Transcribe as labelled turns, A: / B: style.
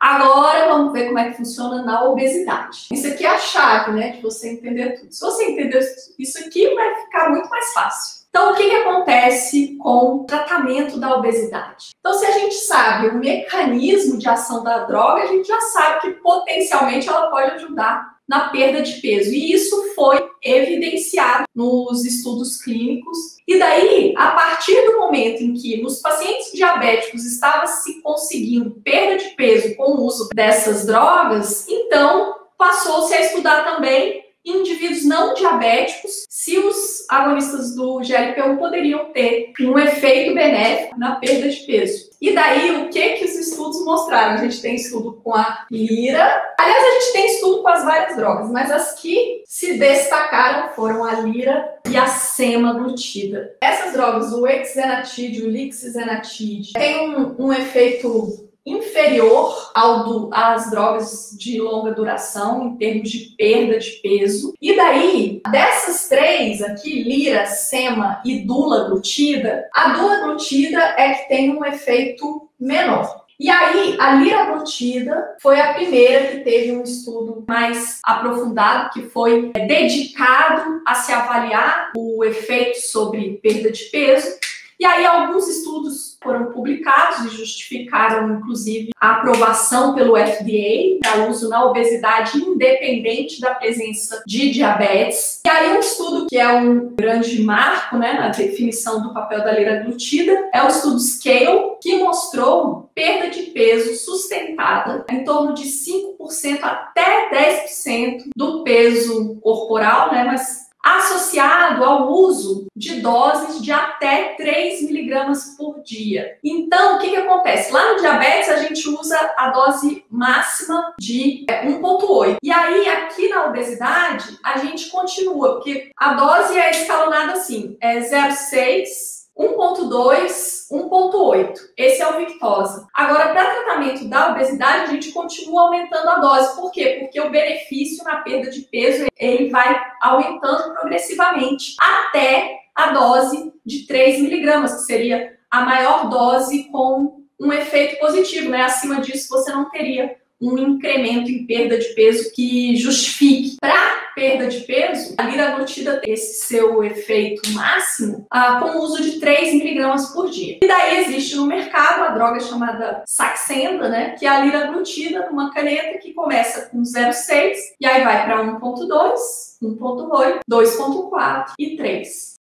A: Agora vamos ver como é que funciona na obesidade. Isso aqui é a chave, né, de você entender tudo. Se você entender isso aqui, vai ficar muito mais fácil. Então, o que, que acontece com o tratamento da obesidade? Então, se a gente sabe o mecanismo de ação da droga, a gente já sabe que potencialmente ela pode ajudar na perda de peso. E isso foi evidenciado nos estudos clínicos. E daí, a partir do momento em que nos pacientes diabéticos estava se conseguindo perda de peso com o uso dessas drogas, então passou-se a estudar também indivíduos não diabéticos se os agonistas do GLP-1 poderiam ter um efeito benéfico na perda de peso. E daí, o que que estudos mostraram? A gente tem estudo com a lira. Aliás, a gente tem estudo com as várias drogas, mas as que se destacaram foram a lira e a semaglutida. Essas drogas, o exenatide, o lixzenatide, têm um, um efeito inferior ao do, às drogas de longa duração em termos de perda de peso. E daí, dessas três aqui, lira, sema e dula glutida, a dula glutida é que tem um efeito menor. E aí, a liraglutida foi a primeira que teve um estudo mais aprofundado, que foi dedicado a se avaliar o efeito sobre perda de peso. E aí, alguns estudos foram publicados e justificaram, inclusive, a aprovação pelo FDA para uso na obesidade independente da presença de diabetes. E aí, um estudo que é um grande marco né, na definição do papel da liraglutida é o estudo SCALE, que mostrou perda de peso sustentada em torno de 5% até 10% do peso corporal, né, mas associado ao uso de doses de até 3 miligramas por dia. Então, o que, que acontece? Lá no diabetes, a gente usa a dose máxima de 1,8. É, e aí, aqui na obesidade, a gente continua, porque a dose é escalonada assim: é 0,6 1.2, 1.8. Esse é o Victosa. Agora, para tratamento da obesidade, a gente continua aumentando a dose. Por quê? Porque o benefício na perda de peso ele vai aumentando progressivamente até a dose de 3 miligramas, que seria a maior dose com um efeito positivo, né? Acima disso, você não teria um incremento em perda de peso que justifique. Perda de peso, a liraglutida tem esse seu efeito máximo ah, com o uso de 3 miligramas por dia. E daí existe no mercado a droga chamada Saxenda, né, que é a liraglutida numa caneta que começa com 0,6 e aí vai para 1,2, 1,8, 2,4 e 3.